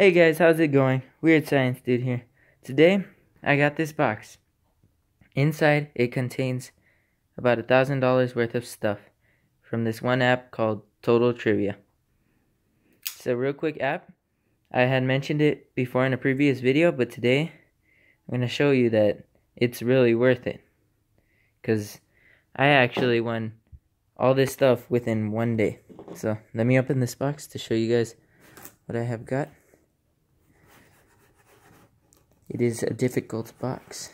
Hey guys, how's it going? Weird Science Dude here. Today, I got this box. Inside, it contains about a thousand dollars worth of stuff from this one app called Total Trivia. It's a real quick app. I had mentioned it before in a previous video, but today I'm going to show you that it's really worth it. Because I actually won all this stuff within one day. So let me open this box to show you guys what I have got. It is a difficult box.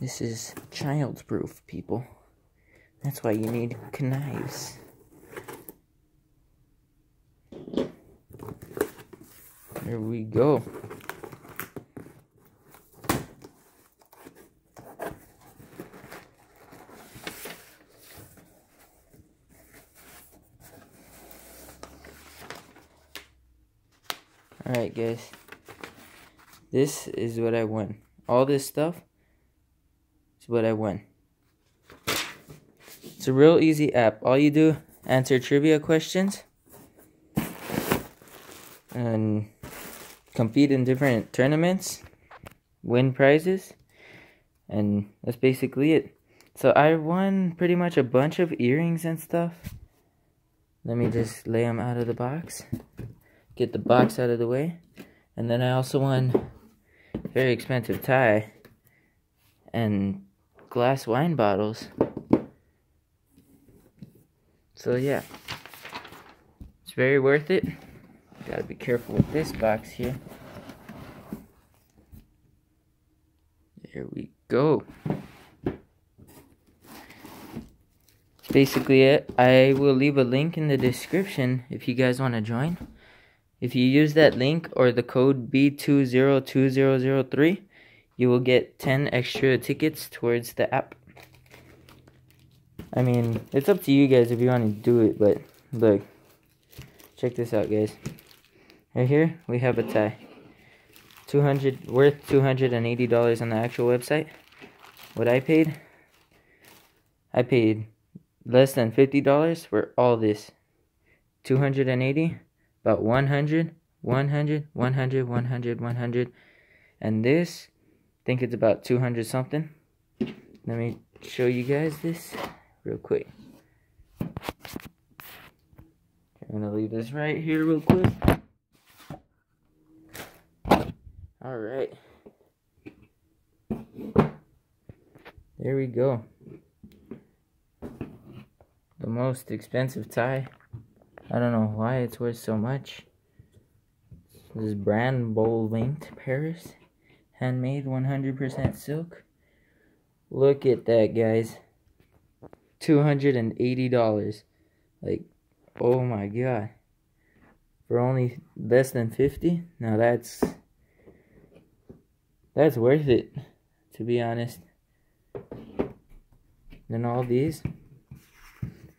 This is child-proof, people. That's why you need knives. There we go. Alright guys, this is what I won. All this stuff is what I won. It's a real easy app. All you do, answer trivia questions and compete in different tournaments, win prizes, and that's basically it. So I won pretty much a bunch of earrings and stuff. Let me just lay them out of the box get the box out of the way. And then I also won very expensive tie and glass wine bottles. So yeah, it's very worth it. Gotta be careful with this box here. There we go. That's basically it. I will leave a link in the description if you guys want to join. If you use that link or the code B202003, you will get 10 extra tickets towards the app. I mean, it's up to you guys if you want to do it, but look. Check this out, guys. Right here, we have a tie. 200 worth $280 on the actual website. What I paid? I paid less than $50 for all this. 280 about 100, 100, 100, 100, 100. And this, I think it's about 200 something. Let me show you guys this real quick. I'm gonna leave this right here real quick. Alright. There we go. The most expensive tie I don't know why it's worth so much. This brand Bold Linked Paris. Handmade 100% silk. Look at that, guys. $280. Like, oh my god. For only less than 50 Now that's... That's worth it, to be honest. Then all these.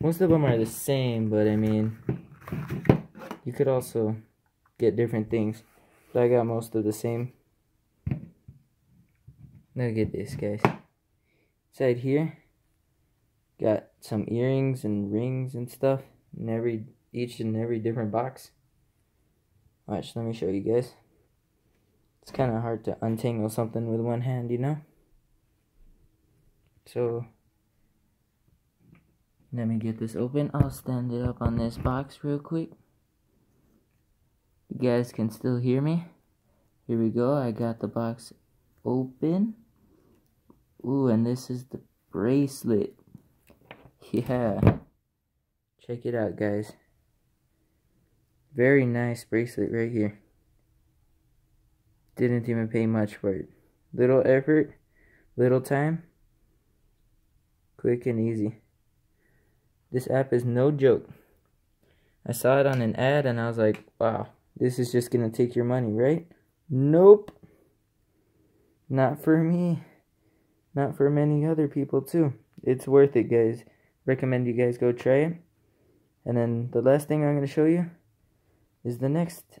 Most of them are the same, but I mean you could also get different things. But I got most of the same. Look at this, guys. Inside here, got some earrings and rings and stuff in every each and every different box. Watch, let me show you guys. It's kind of hard to untangle something with one hand, you know? So, let me get this open. I'll stand it up on this box real quick. You guys can still hear me. Here we go. I got the box open. Ooh, and this is the bracelet. Yeah. Check it out, guys. Very nice bracelet right here. Didn't even pay much for it. Little effort, little time. Quick and easy. This app is no joke. I saw it on an ad and I was like, wow, this is just going to take your money, right? Nope. Not for me. Not for many other people, too. It's worth it, guys. Recommend you guys go try it. And then the last thing I'm going to show you is the next,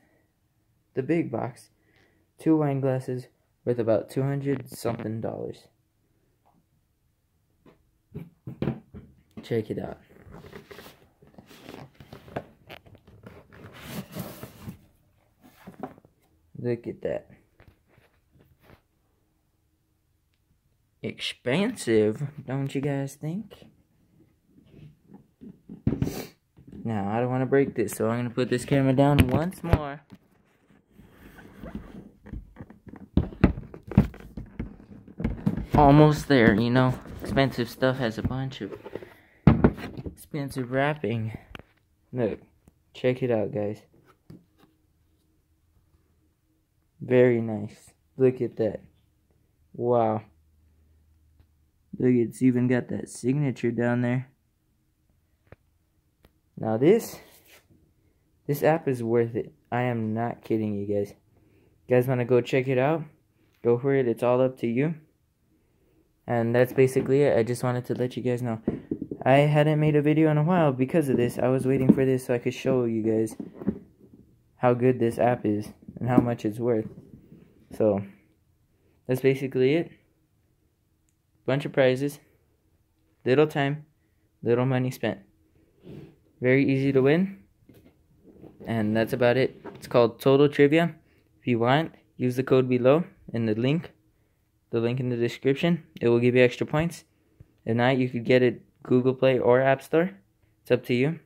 the big box. Two wine glasses worth about 200 something dollars. Check it out. Look at that. Expansive, don't you guys think? Now, I don't want to break this, so I'm going to put this camera down once more. Almost there, you know. Expensive stuff has a bunch of expensive wrapping. Look, check it out, guys. Very nice. Look at that. Wow. Look, it's even got that signature down there. Now this, this app is worth it. I am not kidding you guys. You guys want to go check it out? Go for it. It's all up to you. And that's basically it. I just wanted to let you guys know. I hadn't made a video in a while because of this. I was waiting for this so I could show you guys how good this app is and how much it's worth. So, that's basically it. Bunch of prizes. Little time. Little money spent. Very easy to win. And that's about it. It's called Total Trivia. If you want, use the code below in the link. The link in the description. It will give you extra points. If not, you could get it Google Play or App Store. It's up to you.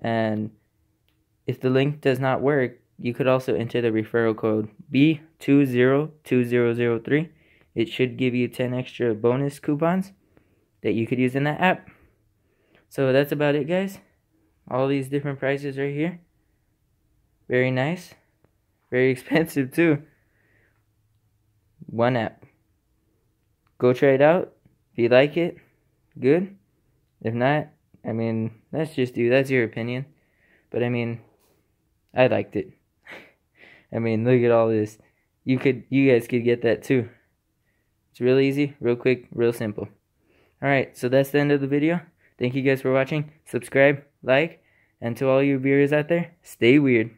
And if the link does not work, you could also enter the referral code B202003. It should give you 10 extra bonus coupons that you could use in that app. So that's about it, guys. All these different prices right here. Very nice. Very expensive, too. One app. Go try it out. If you like it, good. If not, I mean, that's just you. That's your opinion. But I mean, I liked it. I mean, look at all this. You could, you guys could get that too. It's real easy, real quick, real simple. Alright, so that's the end of the video. Thank you guys for watching. Subscribe, like, and to all you viewers out there, stay weird.